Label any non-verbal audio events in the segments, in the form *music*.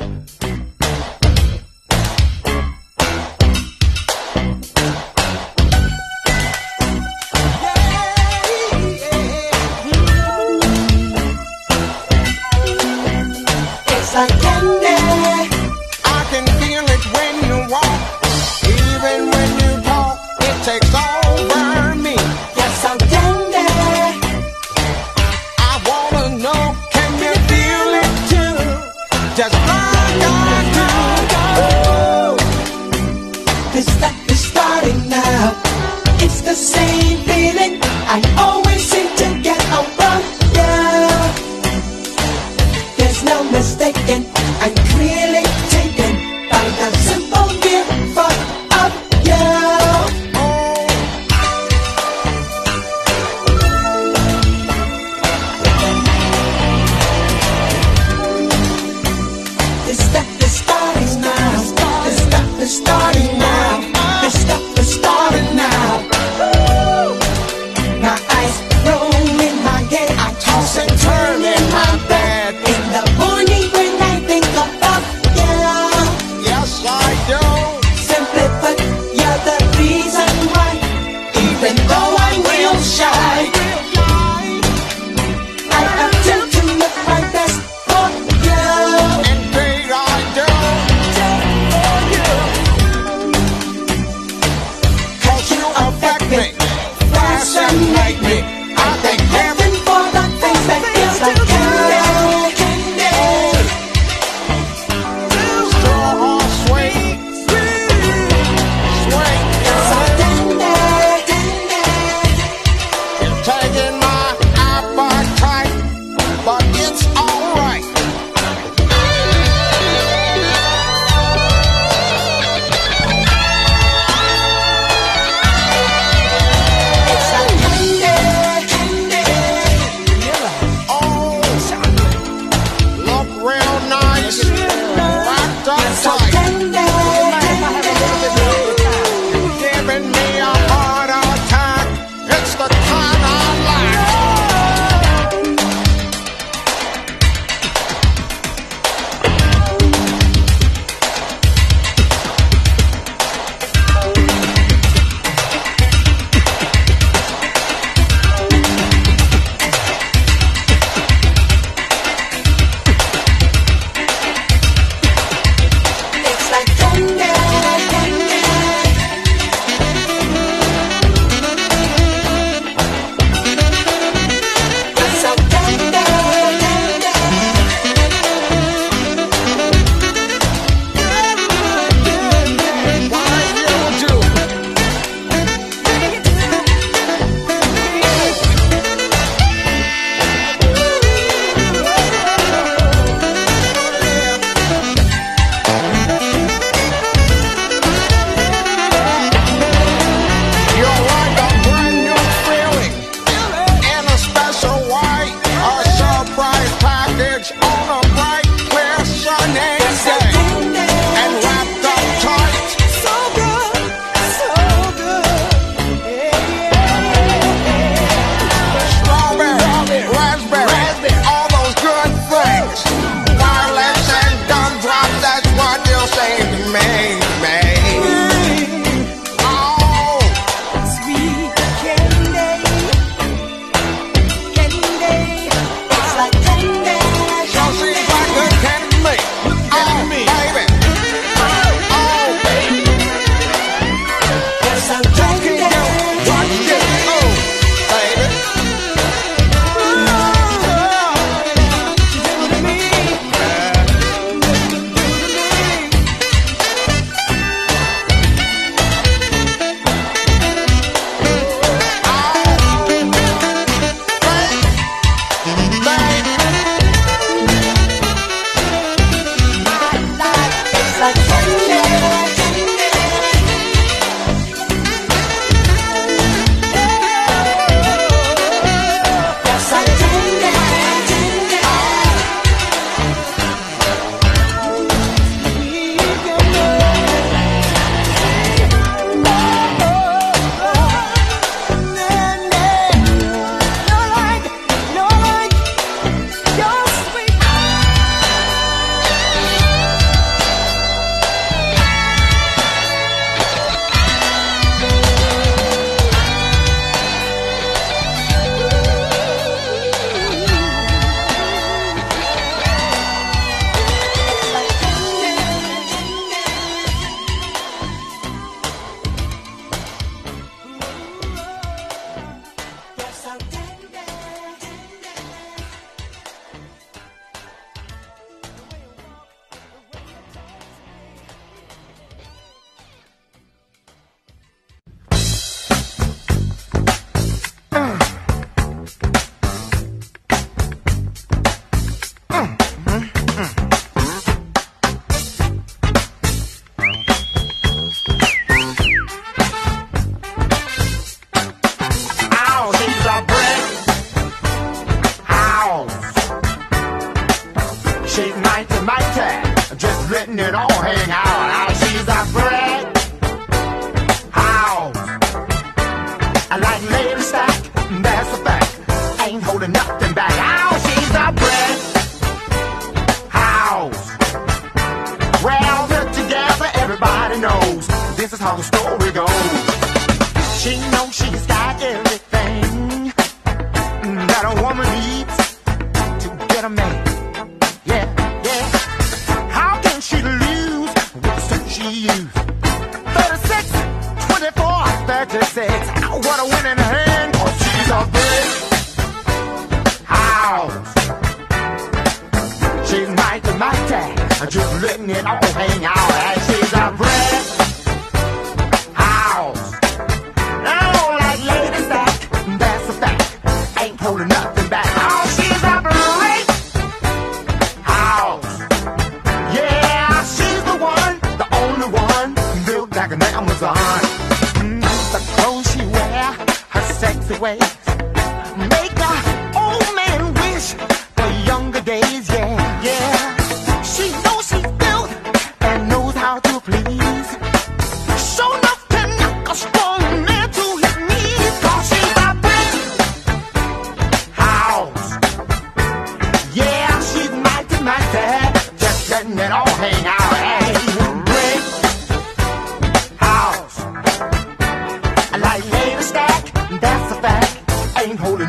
It's Made. ain't holding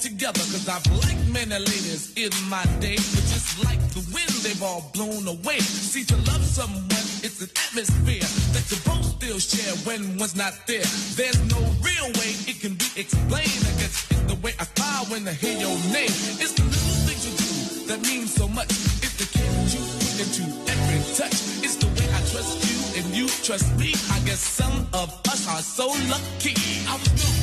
together, cause I've liked many ladies in my day, but just like the wind, they've all blown away. See, to love someone, it's an atmosphere that you both still share when one's not there. There's no real way it can be explained. I guess it's the way I smile when I hear your name. It's the little things you do that mean so much. It's the care that you put into every touch. It's the way I trust you and you trust me. I guess some of us are so lucky. I was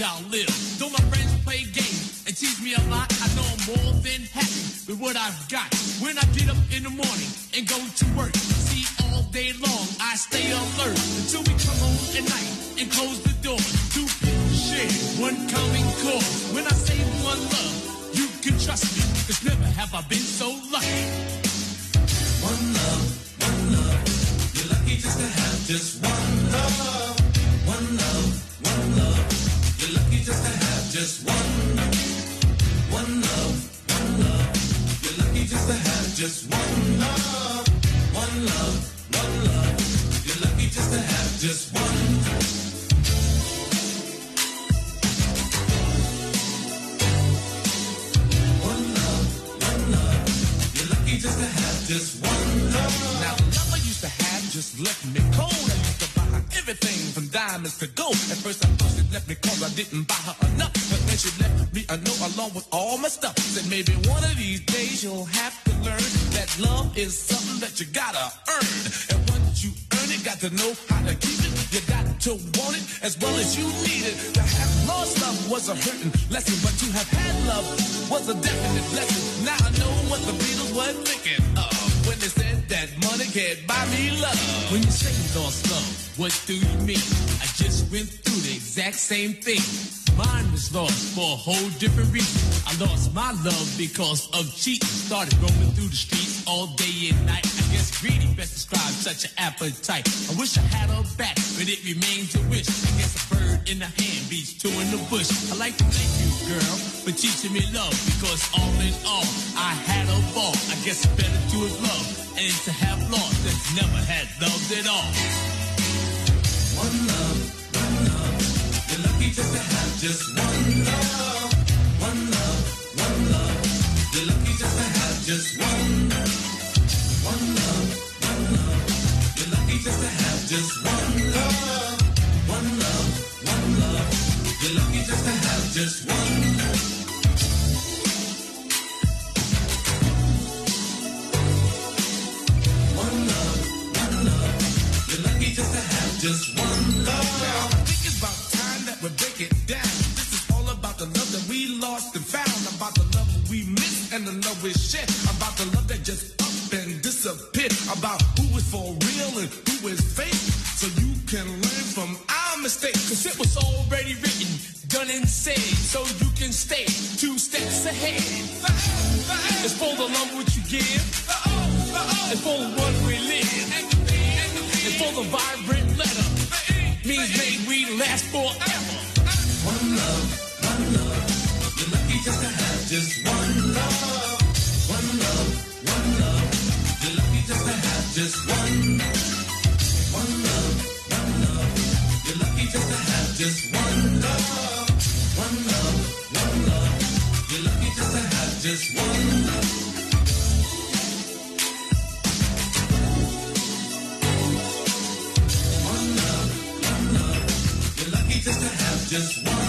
y'all live. Though my friends play games and tease me a lot, I know I'm more than happy with what I've got. When I get up in the morning and go to work, see all day long, I stay alert until we come home at night and close the door. Two people share one common call. When I say one love, you can trust me, cause never have I been so lucky. One love, one love. You're lucky just to have just one love, one love to have just one love. One love, one love. You're lucky just to have just one. One love, one love. You're lucky just to have just one love. Now love I used to have just left me cold. I used to buy her everything from diamonds to gold. At first I thought she left me cause I didn't buy her enough. Then she left me a note along with all my stuff. Said maybe one of these days you'll have to learn that love is something that you gotta earn. And once you earn it, got to know how to keep it. You got to want it as well as you need it. To have lost love was a hurting lesson, but to have had love was a definite blessing. Now I know what the Beatles were thinking of when they said that money can't buy me love. When you say lost love, what do you mean? I just went through the exact same thing. Mine was lost for a whole different reason. I lost my love because of cheating. Started roaming through the streets all day and night. I guess greedy best describes such an appetite. I wish I had a back, but it remains a wish. I guess a bird in the hand beats two in the bush. I like to thank you, girl, for teaching me love. Because all in all, I had a ball. I guess better to have loved and to have lost than to never had loved at all. One love, one love. You're lucky just to have just one love. One love, one love. You're lucky just to have just one. One love, one love. You're lucky just to have just one love. One love, one love. You're lucky just to have just one. And the love we shit About the love that just up and disappeared. About who is for real and who is fake. So you can learn from our mistakes. Cause it was already written, done and said. So you can stay two steps ahead. It's for the love which you give. It's for the one we live. It's for the vibrant letter. Means may we last forever. One love, one love. You're lucky just to have just one love. One love, The lucky just to have just one. One love, one love, you're lucky just to have just one love. One love, one love, you're lucky just to have just one. One love, one love. You're lucky just to have just one.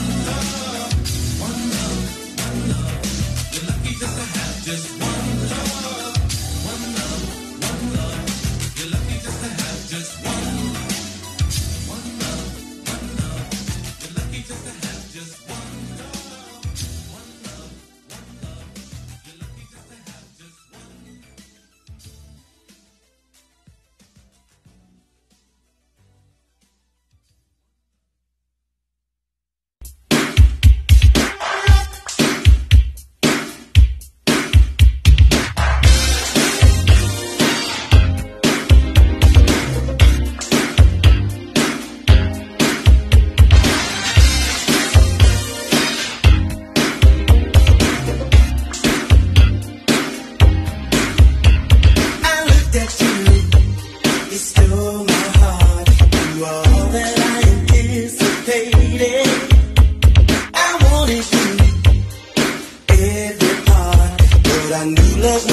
I wanted you, every part, but I knew love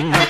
I *laughs*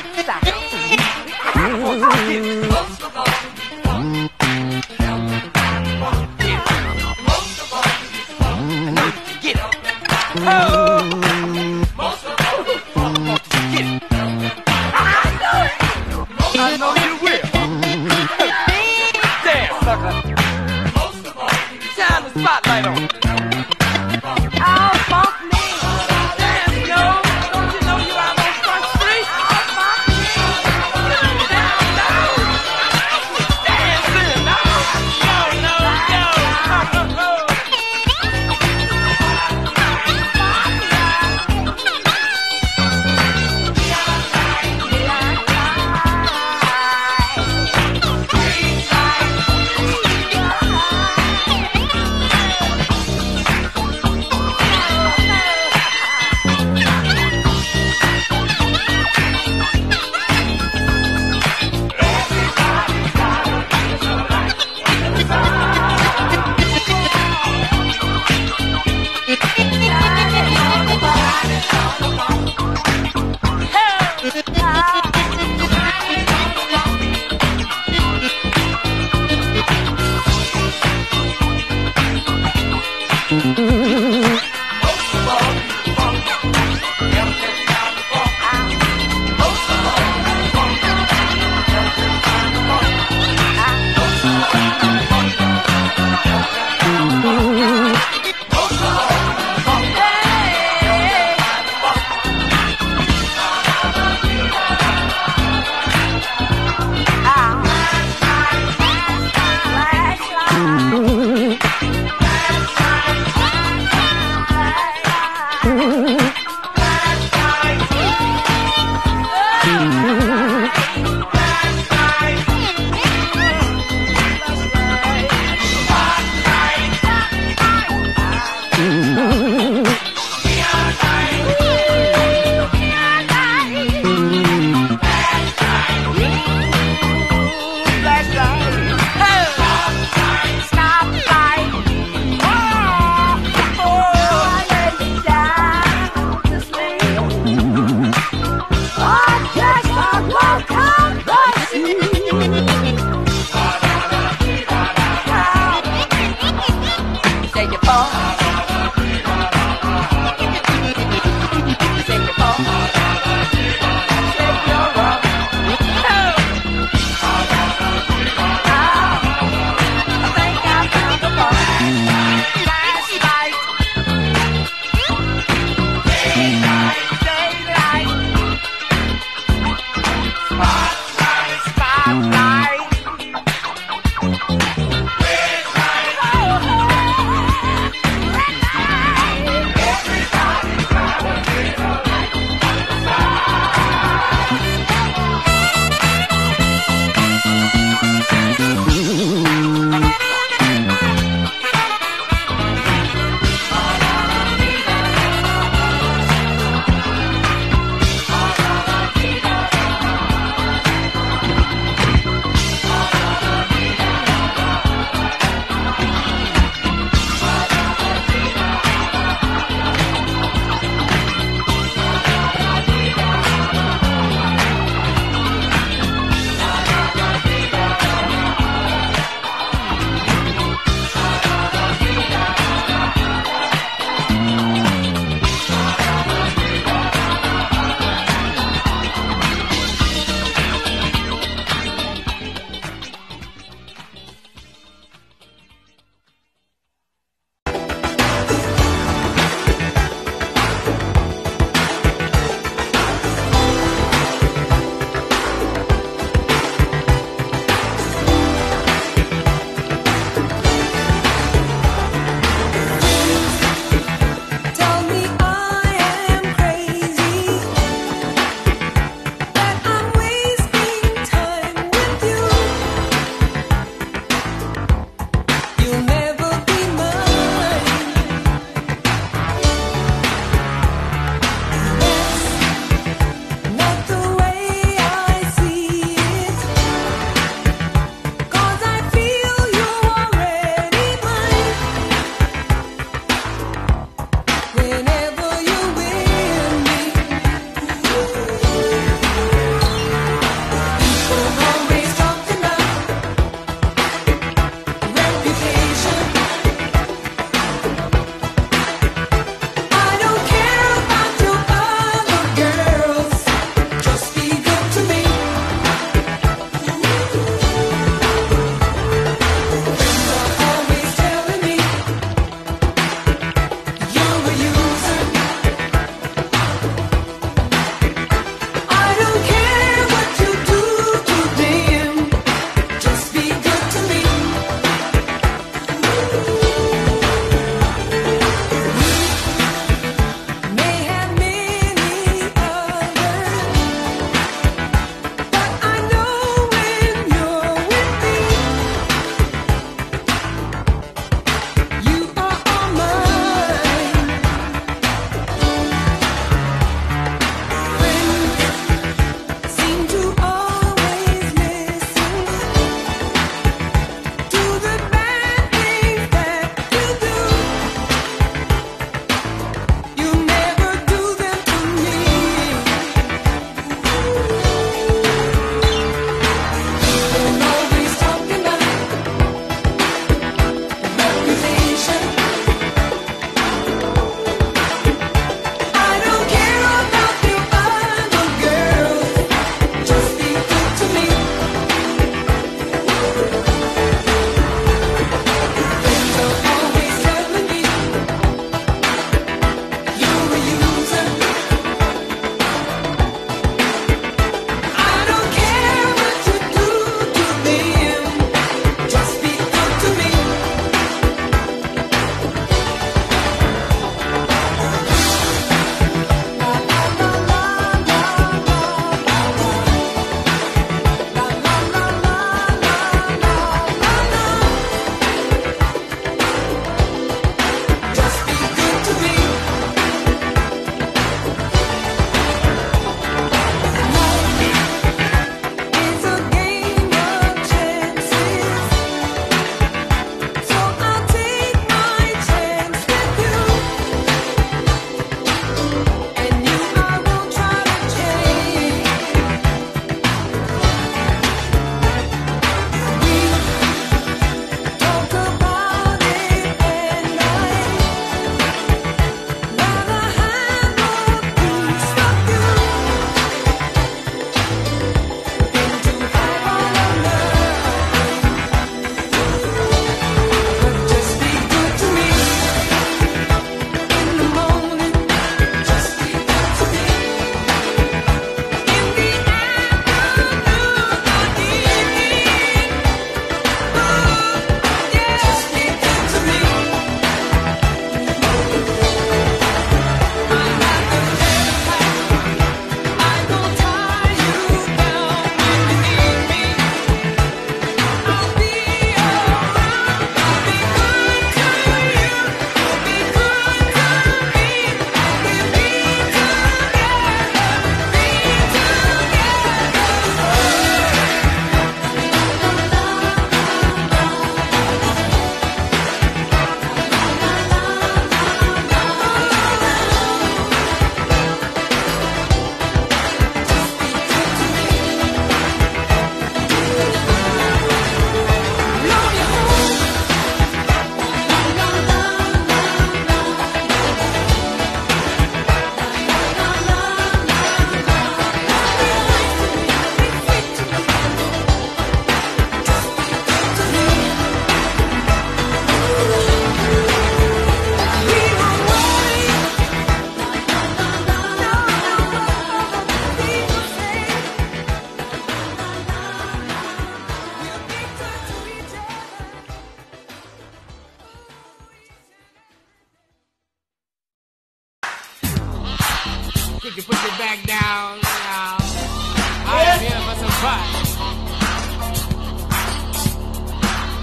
You can put your back down. Now. I am here for some fun.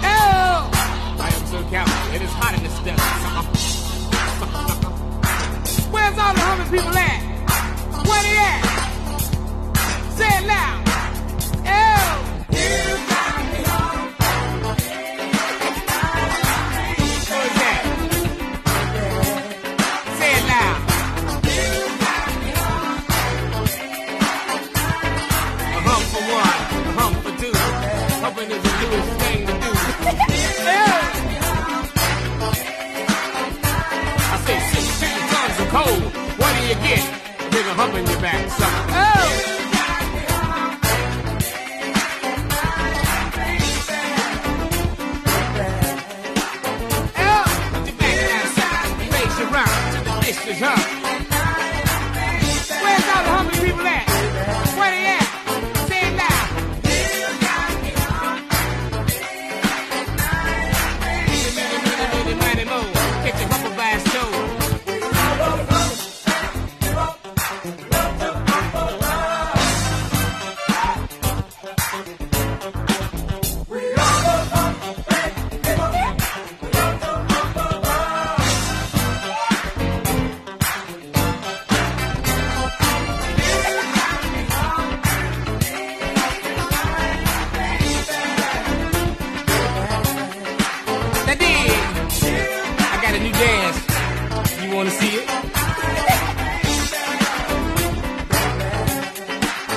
Ew! I am so counted. It is hot in this *laughs* desert. Where's all the homeless people at? Where they at? Say it loud. in your back. Suck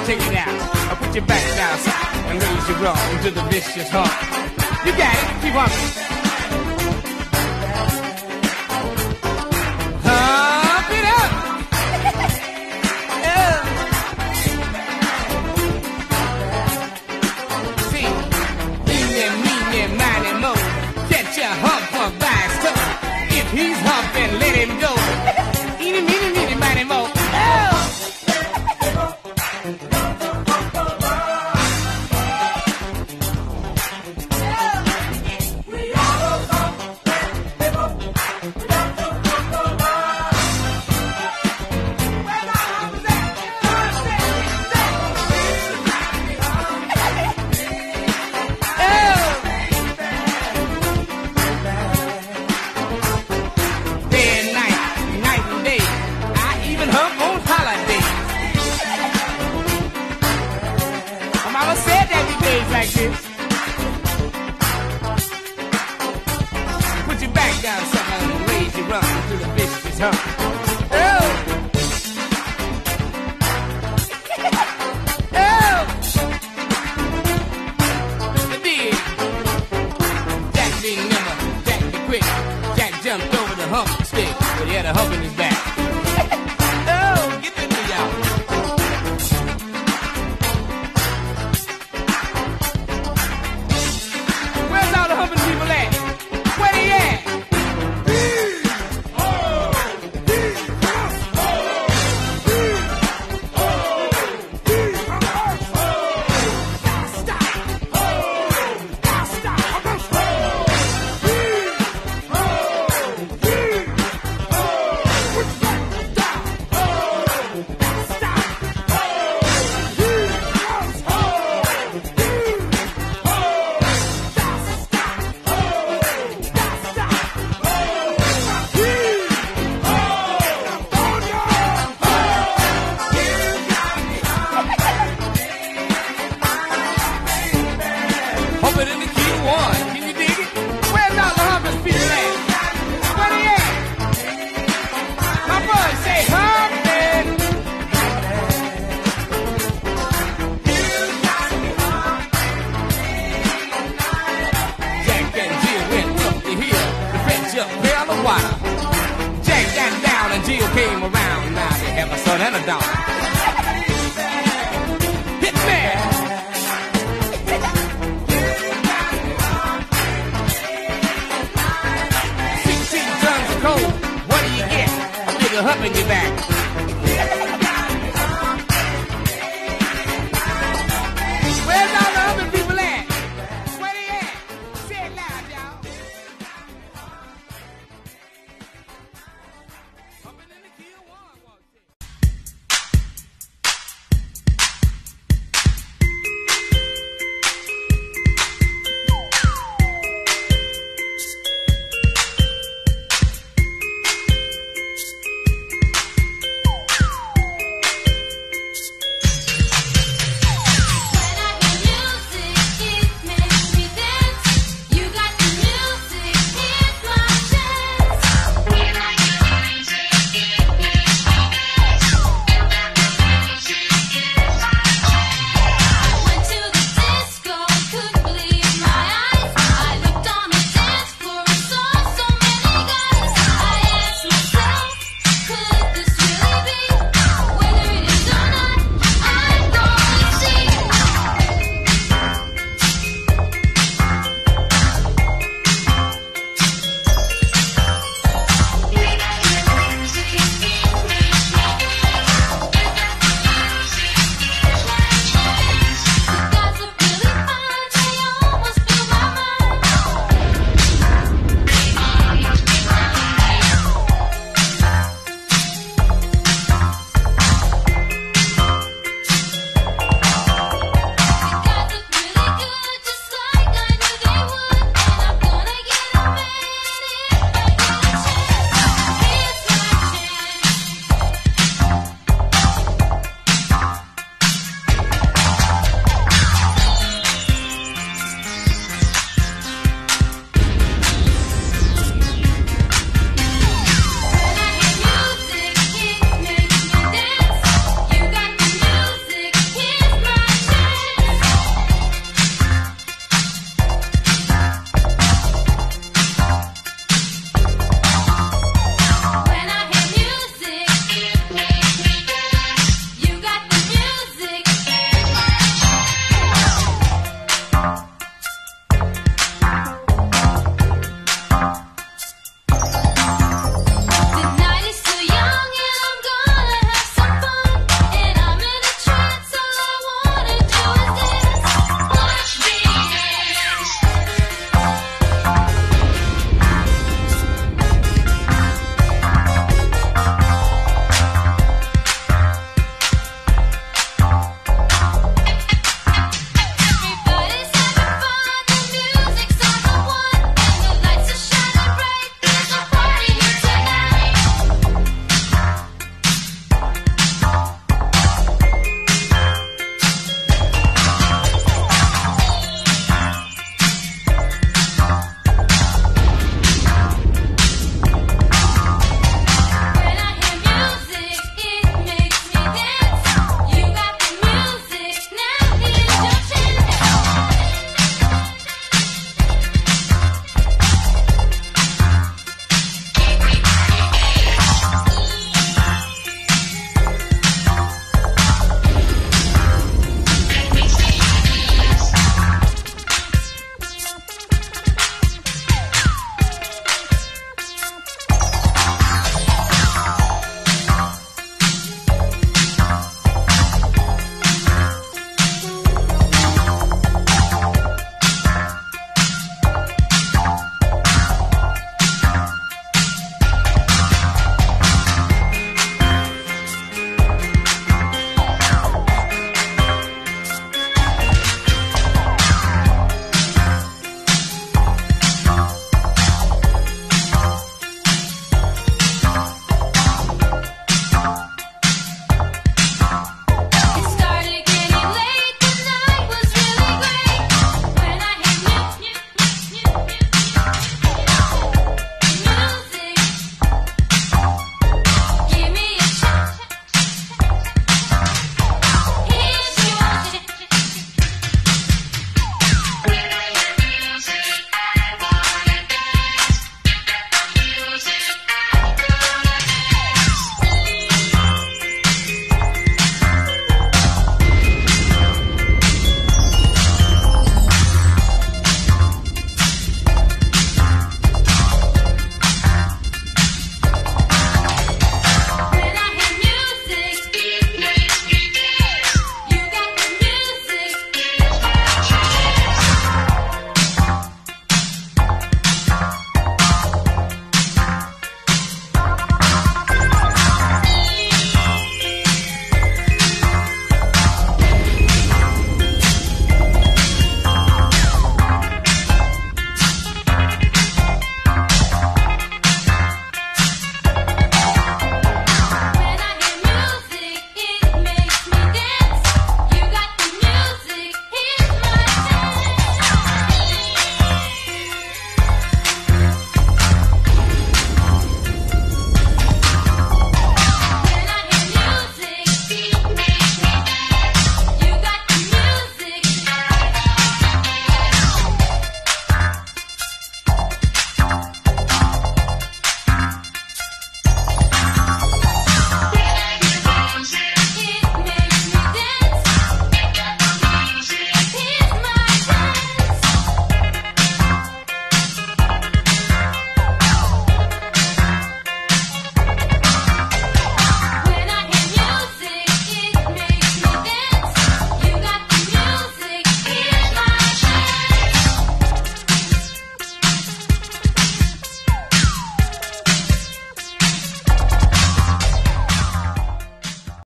take it out. I'll put your back down and raise your arm to the vicious heart. You got it, keep on.